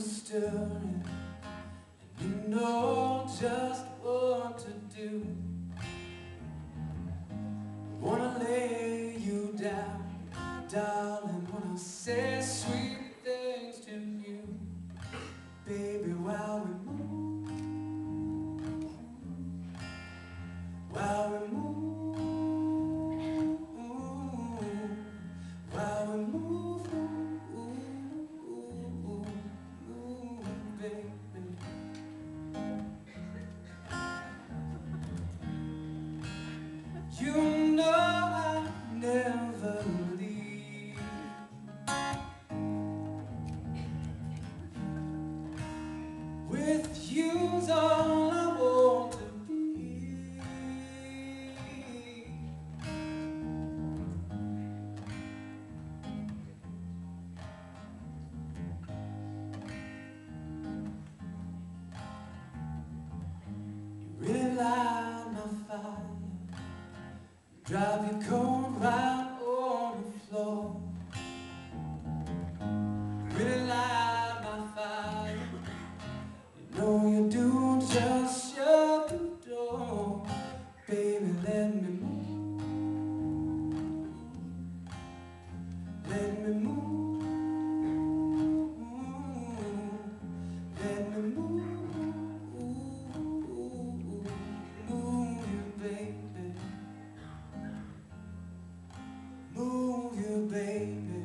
stirring, and you know just what to do. I Wanna lay you down, darling. Wanna say sweet things to you, baby, while we move, You know I never leave. With you's Drive your car right baby.